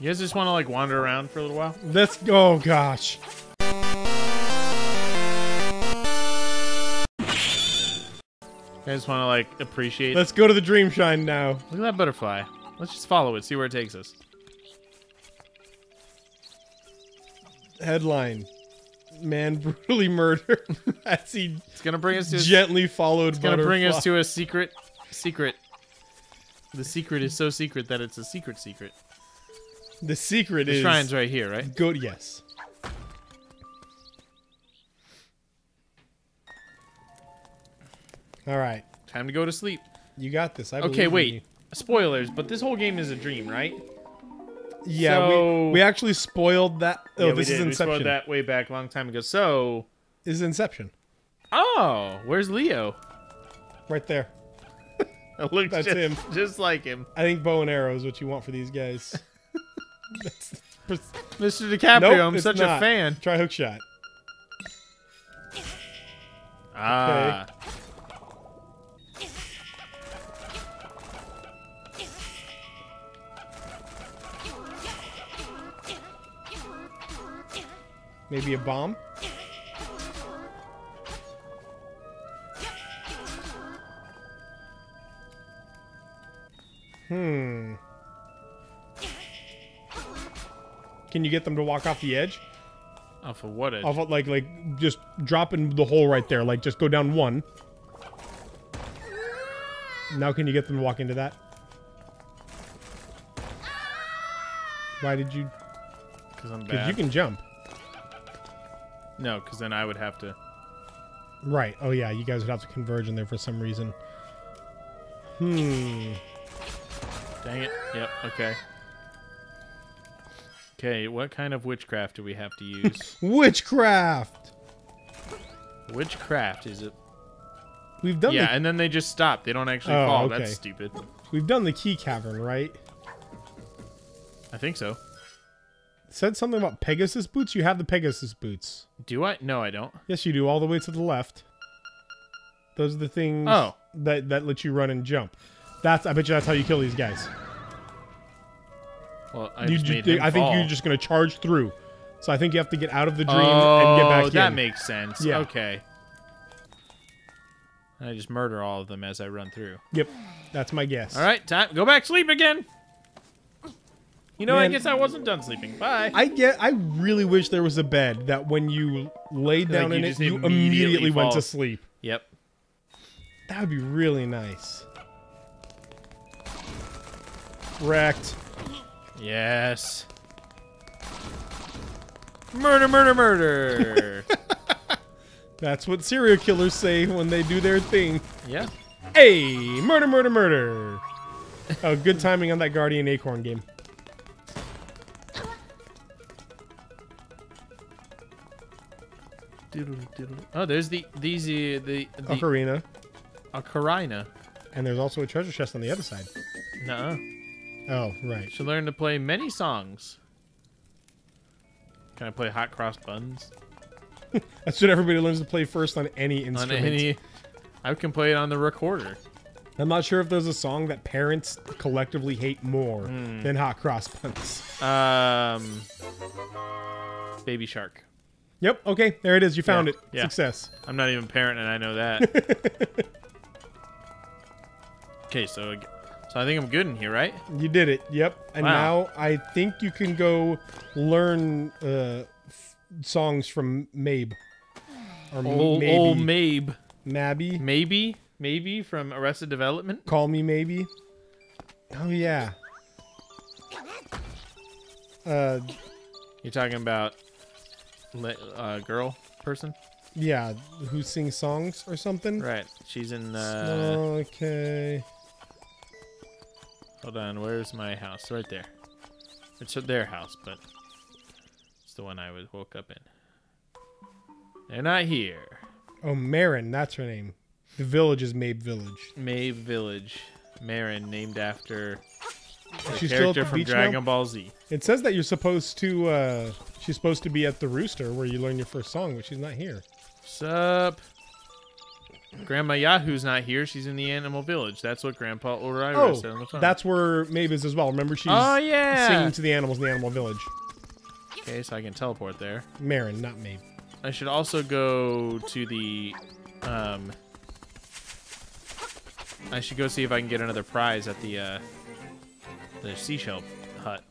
You guys just want to like wander around for a little while? Let's. Oh gosh. I just want to like appreciate? Let's go to the Dream Shrine now. Look at that butterfly. Let's just follow it, see where it takes us. Headline: Man brutally murdered as he It's gonna bring us to. gently followed. it's gonna bring us to a secret. Secret. The secret is so secret that it's a secret secret. The secret The is shrine's right here, right? Go yes. All right, Time to go to sleep. you got this. I Okay, wait. Spoilers, but this whole game is a dream, right? Yeah, So- we, we actually spoiled that. Oh, yeah, this is did. We Inception. spoiled that way back a long time ago. So, This is Inception. oh, where's Leo? Right there. It looks That's just, him. just like him. I think bow and arrow is what you want for these guys. Mr. DiCaprio, Nope, I'm such not. a fan. Try hook shot. Ah. Maybe a bomb. Hmm. Can you get them to walk off the edge? Off of what edge? Off of, like like just dropping the hole right there. Like just go down one. Now can you get them to walk into that? Why did you? Because I'm bad. Because you can jump. No, because then I would have to. Right. Oh yeah, you guys would have to converge in there for some reason. Hmm. Dang it. Yep. Okay. Okay. What kind of witchcraft do we have to use? Witchcraft. witchcraft is it? We've done Yeah, the and then they just stop. They don't actually Oh, fall. okay. That's stupid. we've done the key cavern, right? I think so. It said something about Pegasus boots. You have the Pegasus boots. Do I? No, I don't. Yes, you do. All the way to the left. Those are the things Oh. that that let you run and jump. That's. I bet you that's how you kill these guys. Well, I You just ju- made him I think you're just gonna charge through. So I think you have to get out of the dream oh, and get oh, back in. Oh, that makes sense. Yeah. Okay. And I just murder all of them as I run through. Yep, that's my guess. All right, time. Go back sleep again. You know, I guess I wasn't done sleeping. Bye. I get. I really wish there was a bed that when you laid down you in it, you immediately immediately went to sleep. Yep. That would be really nice. Wrecked. Yes. Murder, murder, murder. That's what serial killers say when they do their thing. yeah. Hey, murder, murder, murder. Oh, good timing on that Guardian Acorn game. Oh, there's the these uh, the the Ocarina. ocarina. And there's also a treasure chest on the other side. Nuh-uh. Oh, right. Should learn to play many songs. Can I play hot cross buns That's what everybody learns to play first on any instrument. on any? I can play it on the recorder. I'm not sure if there's a song that parents collectively hate more Hmm. than Hot Cross Buns. Um, Baby Shark. Yep, okay, there it is. You found Yeah, it. yeah. Success. I'm not even parent, and I know that. okay, so so I think I'm good in here, right? You did it. Yep. And Wow. now I think you can go learn uh, f- songs from Mabe. Or Old, maybe old Mabe. Mabby. Maybe, maybe from Arrested Development. Call me maybe. Oh yeah. Uh, You're talking about le- uh, girl person, yeah. Who sings songs or something? right? She's in. Uh, okay. Hold on, where's my house? Right there. It's their house, but it's the one I was woke up in. They're not here. Oh, Marin. That's her name. The village is Mabe Village. Maeve Village, Marin, named after She's still at character the from beach Dragon now? Ball Z. It says that you're supposed to. uh She's supposed to be at the Rooster where you learn your first song, but she's not here. Sup? Grandma Yahoo's not here. She's in the animal village. That's what Grandpa O'Reilly Oh, said on the phone. that's where Maeve is as well. Remember, she's oh yeah. singing to the animals in the animal village. Okay, so I can teleport there. Marin, not Maeve. I should also go to the, um. I should go see if I can get another prize at the, uh, the seashell hut.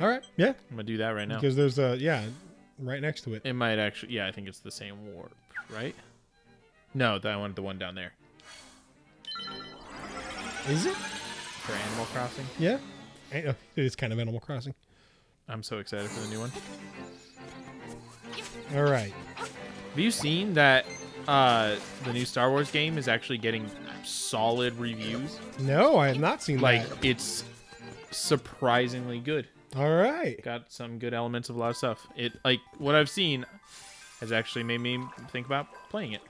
All right, yeah, I'm gonna do that right now. because there's a yeah, right next to it. It might actually, yeah, I think it's the same warp, right? No, that wanted the one down there Is it? for Animal Crossing. Yeah, it is kind of Animal Crossing. I'm so excited for the new one. All right, Have you seen that uh, the new Star Wars game is actually getting solid reviews? no, I have not seen Like that. Like, it's surprisingly good. All right, Got some good elements of a lot of stuff. It like what I've seen has actually made me think about playing it.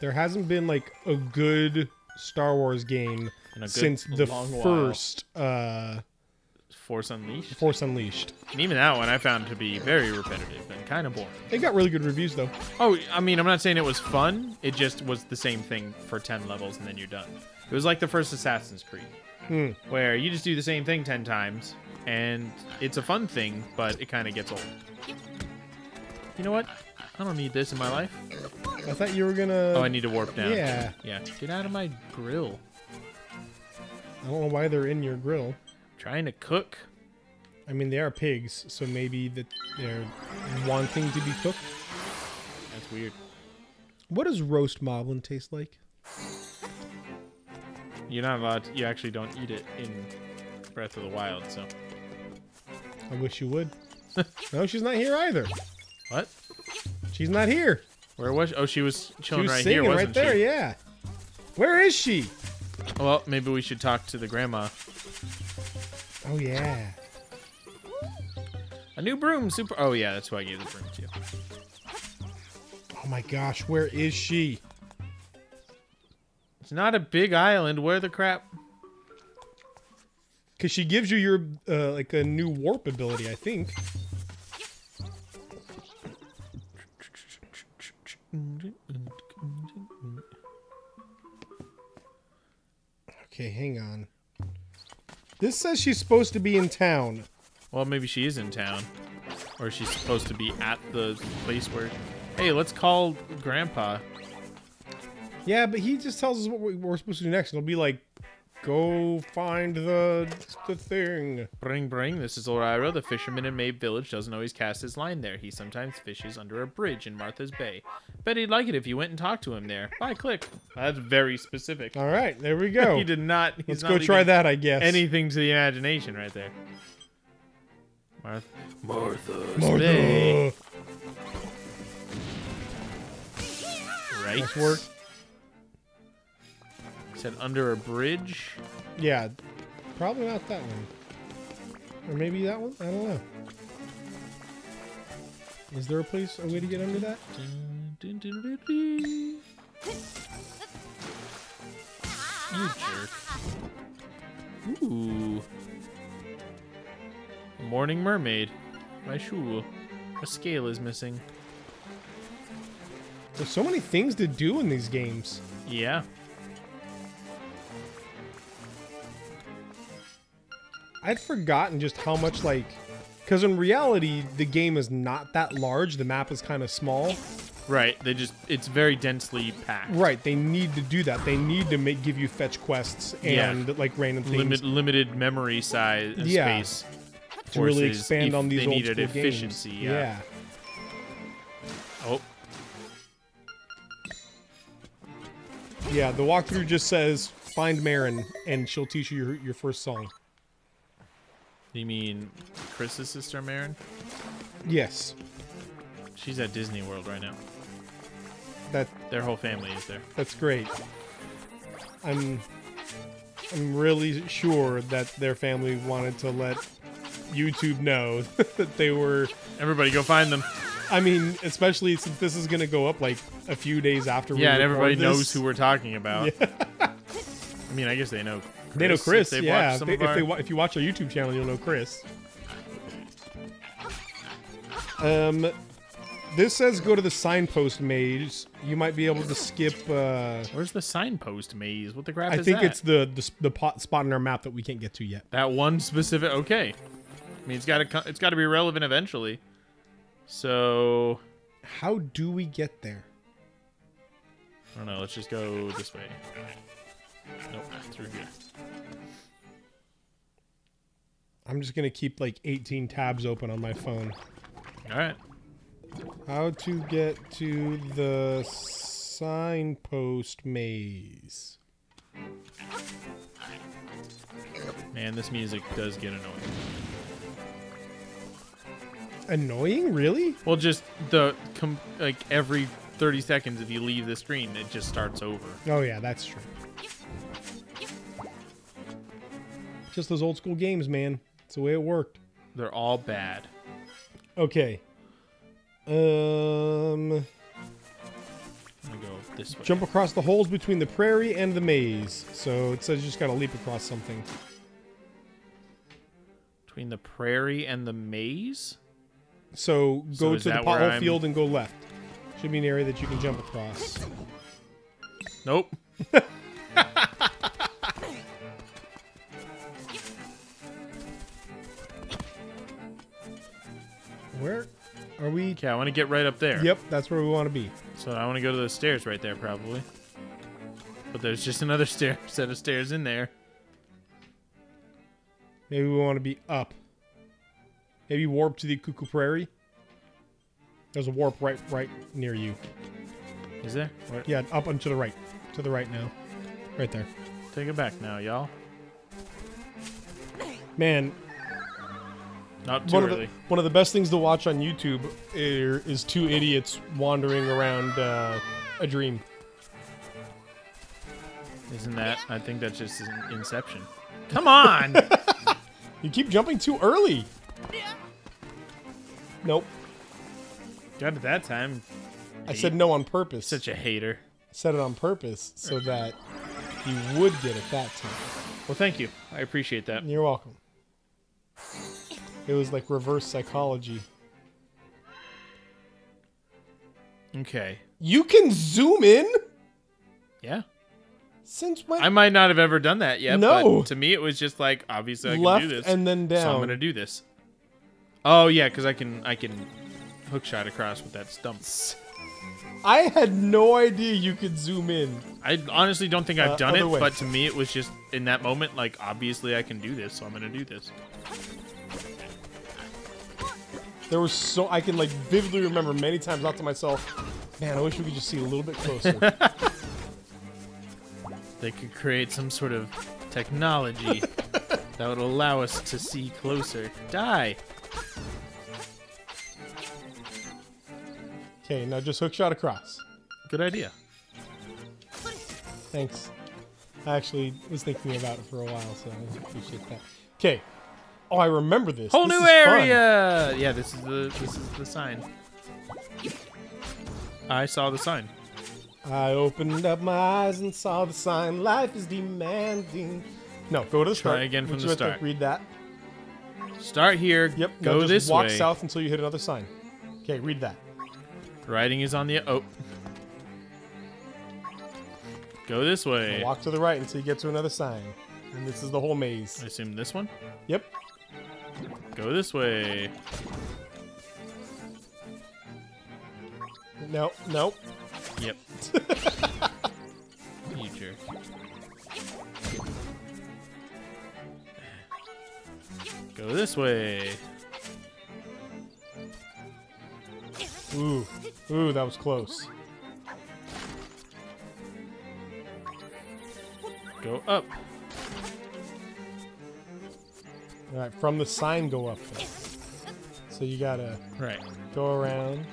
There hasn't been like a good Star Wars game good since the first uh, Force Unleashed. Force Unleashed. And even that one I found to be very repetitive and kind of boring. It got really good reviews though. Oh, I mean, I'm not saying it was fun. It just was the same thing for 10 levels and then you're done. It was like the first Assassin's Creed, Hmm. where you just do the same thing 10 times and it's a fun thing, but it kind of gets old. You know what? I don't need this in my life. I thought you were gonna. Oh, I need to warp down. Yeah, Yeah. Get out of my grill. I don't know why they're in your grill. Trying to cook. I mean, they are pigs, so maybe that they're wanting to be cooked. That's weird. What does roast moblin taste like? You're not allowed. To, you actually don't eat it in Breath of the Wild. So I wish you would. no, she's not here either. what? She's not here. Where was? She? Oh, she was chilling She was right singing here, right there. she? Yeah. Where is she? Well, maybe we should talk to the grandma. Oh yeah. A new broom, super. Oh yeah, that's why I gave the broom to. you. Oh my gosh, where is she? It's not a big island. Where the crap? Because she gives you your uh, like a new warp ability, I think. Okay, hang on. This says she's supposed to be in town. Well, maybe she is in town, or she's supposed to be at the place where. Hey, let's call Grandpa. Yeah, but he just tells us what we- we're supposed to do next. It'll be like, go find the the thing. Bring, bring. This is Oriro, the fisherman in Mabe Village. Doesn't always cast his line there. He sometimes fishes under a bridge in Martha's Bay. Bet he'd like it if you went and talked to him there. Bye, click. That's very specific. All right, there we go. he did not. He's Let's not go try that, I guess. Anything to the imagination, right there. Martha. Martha's Martha. Bay. Right. Nice work. Said under a bridge. Yeah, probably not that one. Or maybe that one? I don't know. Is there a place, a way to get under that? Dun, dun, dun, dun, dun. You jerk. Ooh. Morning mermaid. My shoe. A scale is missing. There's so many things to do in these games. Yeah. I'd forgotten just how much, like, because in reality, the game is not that large. The map is kind of small. Right. They just it's very densely packed. Right, they need to do that. They need to make give you fetch quests Yeah. and like random things Limit, limited memory size uh, Yeah. space. to really expand on these they old needed efficiency. games. Yeah. Oh, yeah, yeah. The walkthrough just says find Marin and she'll teach you your, your first song. You mean Chris's sister Marin? Yes, She's at Disney World right now. that Their whole family is there. that's great. I'm I'm really sure that their family wanted to let YouTube know that they were. Everybody, go find them. I mean, especially since this is going to go up like a few days after. we Yeah, and everybody this. knows who we're talking about. I mean, I guess they know. Chris, They know Chris. If yeah, if they, if, our- they, if you watch our YouTube channel, you'll know Chris. Um, this says go to the signpost maze. You might be able to skip. Uh, Where's the signpost maze? What the crap I think that? it's the the, the pot, spot in our map that we can't get to yet. that one specific. Okay, I mean it's got to it's got to be relevant eventually. So How do we get there? I don't know. Let's just go this way. Nope, through here. I'm just gonna keep like 18 tabs open on my phone. All right. How to get to the signpost maze? Man, this music does get annoying. Annoying, really? Well, just the com- like every 30 seconds, if you leave the screen, it just starts over. Oh yeah, that's true. Just those old school games, man. It's the way it worked. They're all bad. Okay. Um, go this way. jump across the holes between the prairie and the maze. So it says you just gotta leap across something. between the prairie and the maze. So So go is to the pothole field and go left. Should be an area that you can jump across. Nope. Where are we? Okay, I want to get right up there. Yep, that's where we want to be. So I want to go to the stairs right there, probably. But there's just another stair set of stairs in there. Maybe we want to be up. Maybe warp to the Ukuku Prairie. There's a warp right right near you. Is there? Where? Yeah, up and to the right. To the right now. Right there. Take it back now, y'all. Man, Not too one of, the, one of the best things to watch on YouTube is, is two idiots wandering around uh, a dream. Isn't that? I think that's just in- Inception. Come on! You keep jumping too early. Nope. Got it that time. I said no on purpose. Such a hater. said it on purpose so that you would get it that time. Well, thank you. I appreciate that. You're welcome. It was like reverse psychology. Okay. You can zoom in? Yeah. Since when? I might not have ever done that yet. No. But to me, it was just like obviously I can do this, and then down. so I'm gonna do this. Oh yeah, because I can I can hook shot across with that stump. I had no idea you could zoom in. I honestly don't think I've Uh, done it, way. but to me it was just in that moment like obviously I can do this, so I'm gonna do this. There was so I can like vividly remember many times out to myself, man, I wish we could just see a little bit closer. They could create some sort of technology that would allow us to see closer. Die. okay, now just hook shot across. Good idea. Thanks. I actually was thinking about it for a while, so I appreciate that. Okay. Oh, I remember this. Whole This new is fun. area. Yeah, this is the this is the sign. I saw the sign. I opened up my eyes and saw the sign. Life is demanding. No, go to the Try start. again from Would the you have to start. Read that. Start here. Yep. Go no, just this walk way. south until you hit another sign. Okay, read that. Writing is on the oh. Go this way. Walk to the right until you get to another sign. And this is the whole maze. I assume this one. Yep. Go this way. No, no. Yep. you jerk. Go this way. Ooh. Ooh, that was close. Go up. All right, from the sign, go up. There. So you gotta Right. go around.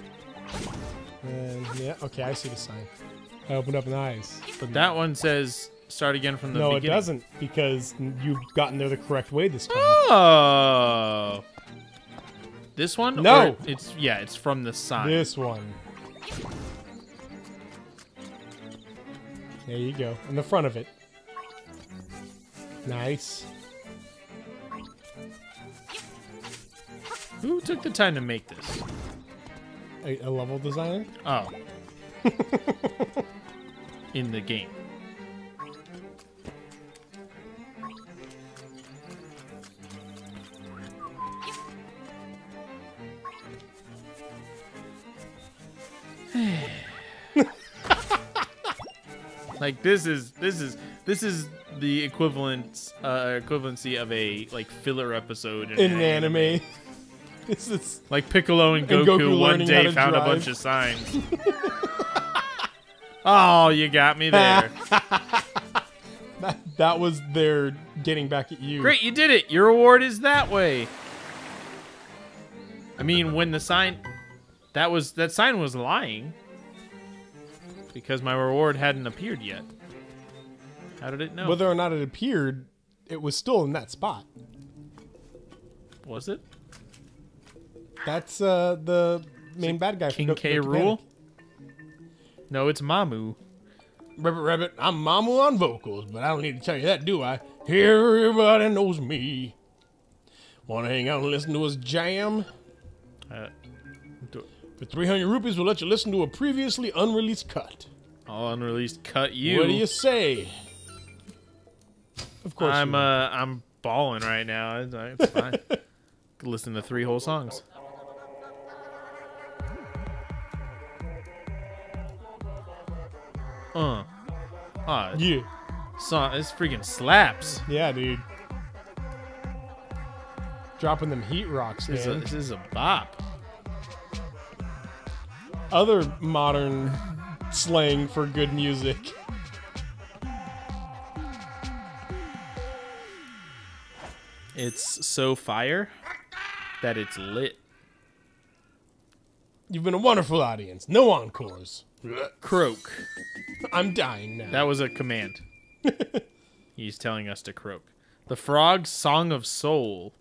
And yeah, okay, I see the sign. I opened up an eyes. But that one says start again from the No, beginning. it doesn't because you've gotten there the correct way this time. Oh. This one? No. Or It's yeah, it's from the sign. This one. There you go. In the front of it. Nice. Who took the time to make this? A, a level designer? Oh. In the game. like this is this is this is the equivalent uh equivalency of a like filler episode in, In an an anime. this is like Piccolo and And Goku, Goku one day found a bunch of signs. oh, you got me there. that, that was their getting back at you. Great, you did it. Your reward is that way. I mean, when the sign that was that sign was lying because my reward hadn't appeared yet. How did it know? Whether or not it appeared, it was still in that spot. was it? That's uh, the main bad guy. King from K. Dr. Rule? Panic. No, it's Mamu. Rabbit, rabbit. I'm Mamu on vocals, but I don't need to tell you that, do I? Everybody knows me. Want to hang out and listen to us jam? Uh, For 300 rupees, we'll let you listen to a previously unreleased cut. all unreleased cut you. What do you say? Of course, I'm uh I'm balling right now. It's, it's fine. Could listen to three whole songs. Uh. Ah, yeah, song this freaking slaps. yeah, dude. Dropping them heat rocks, This is, a, this is a bop. Other modern slang for good music. It's so fire that it's lit. You've been a wonderful audience. No encores. Croak. I'm dying now. That was a command. He's telling us to croak. The Frog's Song of Soul.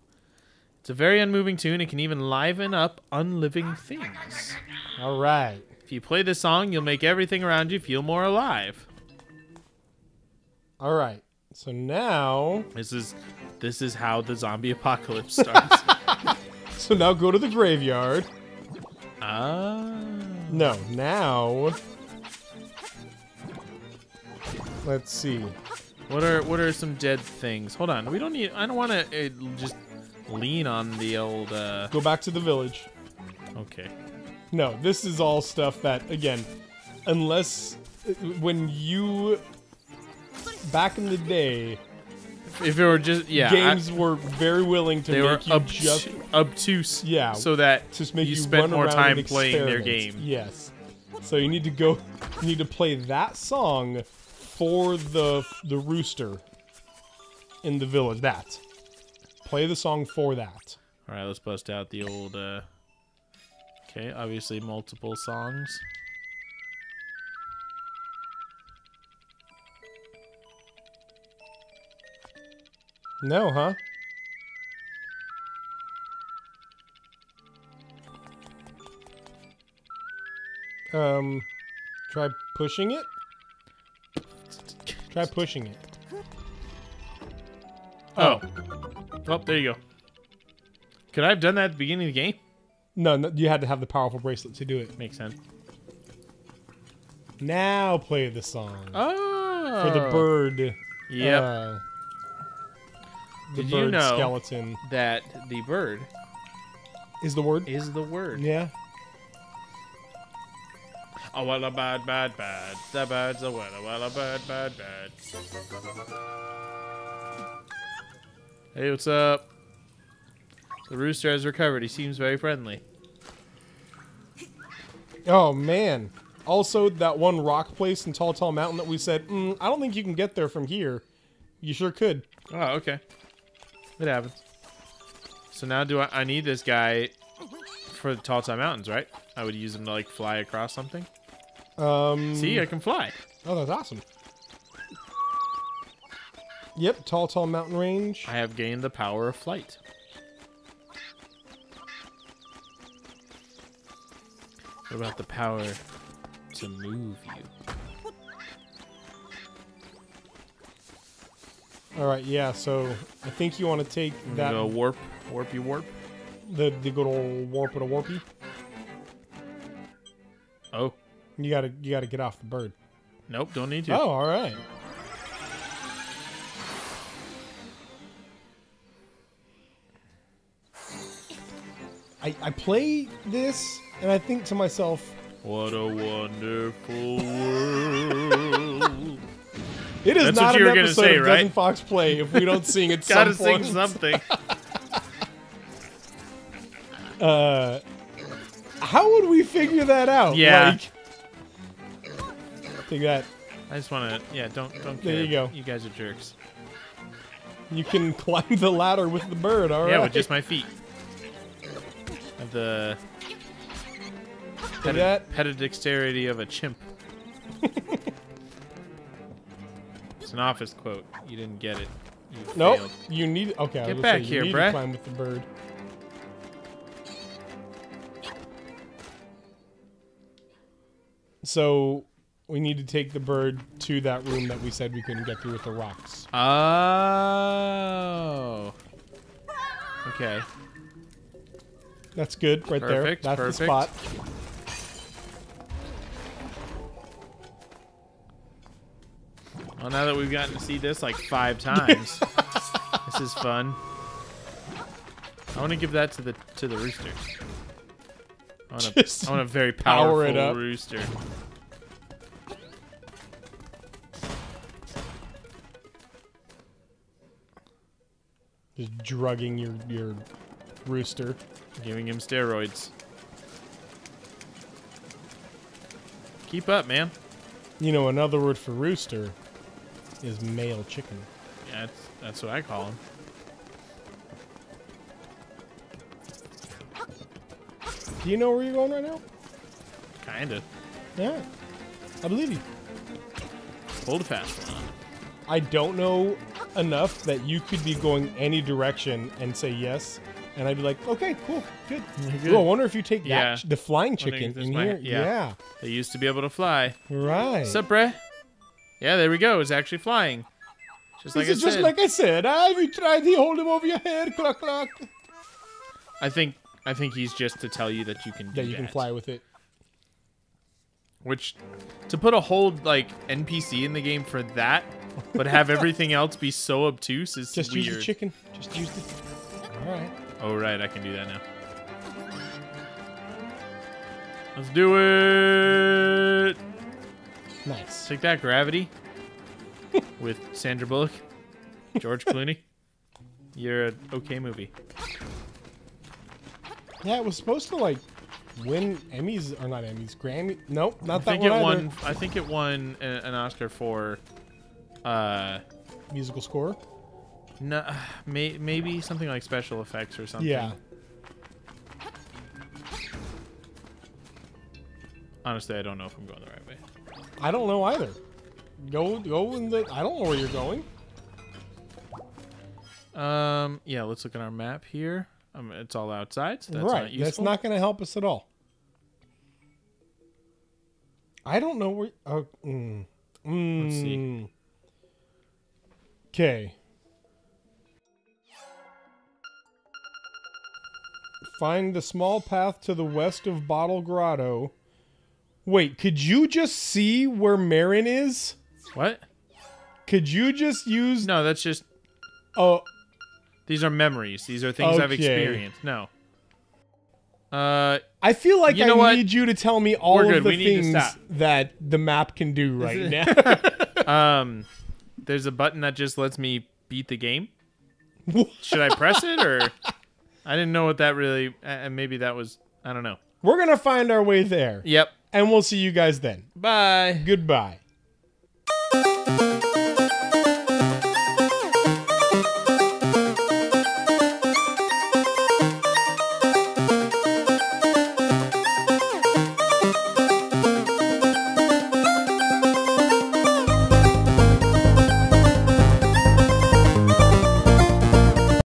It's a very unmoving tune. It can even liven up unliving things. All right. If you play this song, you'll make everything around you feel more alive. All right. So now, This is this is how the zombie apocalypse starts. so now go to the graveyard. Ah. No, now. Let's see. What are what are some dead things? Hold on. We don't need I don't want to uh, just lean on the old uh Go back to the village. okay. No, this is all stuff that, again, unless when you back in the day, If it were just yeah, I- games were very willing to make you just obtuse. Yeah. So that just make you you, spent run more time playing their game. Yes. So you need to go. You need to play that song for the the rooster in the village. That. Play the song for that. All right, let's bust out the old. uh Okay, obviously multiple songs. No, huh? Um, try pushing it. Try pushing it. Oh. Oh, there you go. Could I have done that at the beginning of the game? No, no, you had to have the powerful bracelet to do it. Makes sense. Now play the song Oh. for the bird. Yeah. Uh, the Did bird you know- skeleton that the bird is the word. is the word. Yeah. Oh, well, a bad, bad, bad. The bird's a well, well, a bad, bad, bad. Hey, what's up? The rooster has recovered. He seems very friendly. Oh man. Also, that one rock place in Tal Tal Mountain that we said, mm, I don't think you can get there from here. You sure could. Oh, okay. It happens. So now do I, I need this guy for the Tal Tal Mountains, right? I would use him to like fly across something. Um, See, I can fly. Oh, that's awesome. Yep, Tal Tal Mountain Range. I have gained the power of flight. What about the power to move you? All right, yeah. So I think you want to take that go warp, warpy warp. the the good old warp and a warpy. Oh, You gotta you gotta get off the bird. nope, don't need to. Oh, all right. I, I play this and I think to myself, What a wonderful world. it is That's not what you an were gonna episode say, of right? Doesn't Fox play if we don't sing at Gotta some sing point. something. Uh, how would we figure that out? Yeah. Like, take that. I just want to. Yeah, don't don't. There you go. You guys are jerks. You can climb the ladder with the bird. All right. Yeah, with just my feet. Have the Take that. pedidexterity of a chimp. it's an office quote. You didn't get it. You Nope. failed. You need. Okay. I Get was back say, here, you need bruh. to climb with the bird. So we need to take the bird to that room that we said we couldn't get through with the rocks. Oh. Okay. That's good, right Perfect, there. That's the spot. Well, now that we've gotten to see this like five times, this is fun. I want to give that to the to the rooster. I want a, want a very power powerful it up. rooster. Just drugging your your rooster. Giving him steroids. Keep up, man. You know, another word for rooster is male chicken. Yeah, that's, that's what I call him. Do you know where you're going right now? Kinda. Yeah. I believe you. Hold a fast one. I don't know enough that you could be going any direction and say yes, and I'd be like, okay, cool, good. good. Ooh, I wonder if you take Yeah. that the flying chicken in might- here. yeah. Yeah. They used to be able to fly. Right. Sup, bruh? Yeah, there we go. It's actually flying. Just like this I is just said. like I said. Have you tried to hold him over your head? Cluck cluck. I think I think he's just to tell you that you can do Yeah, you can fly with it. Which to put a whole like NPC in the game for that, but have everything else be so obtuse is Just weird. use the chicken. Just use the. All right. Oh right, I can do that now. Let's do it. Nice. Take that, Gravity. With Sandra Bullock, George Clooney. You're an okay movie. Yeah, it was supposed to like win Emmys or not Emmys, Grammy. Nope, not I that think one it either. won. I think it won an Oscar for. Uh, Musical score. no, may, maybe something like special effects or something. Yeah. Honestly, I don't know if I'm going the right way. I don't know either. Go go in the. I don't know where you're going. Um, yeah, let's look at our map here. Um, it's all outside, so that's not right. useful. That's not going to help us at all. I don't know where. Oh, mm, Let's see. Okay. Find the small path to the west of Bottle Grotto. Wait, could you just see where Marin is? What? Could you just use? No, that's just. Oh, These are memories. These are things I've experienced. No. Uh, I feel like You I what? need you to tell me all of the things that the map can do right now. um, there's a button that just lets me beat the game. Should I press it or? I didn't know what that really. And maybe that was. I don't know. We're gonna find our way there, Yep. and we'll see you guys then. Bye. Goodbye.